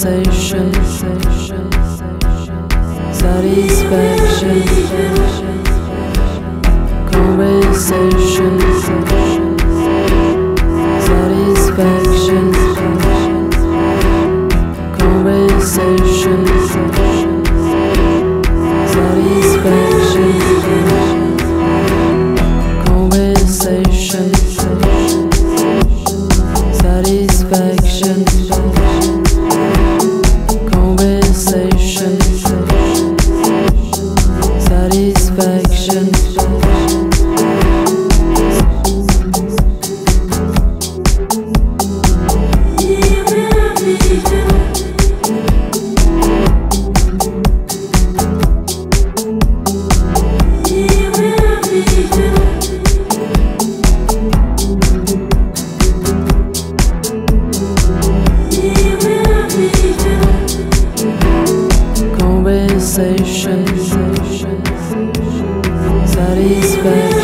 sensation, satisfaction. Satisfaction.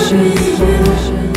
Satisfaction,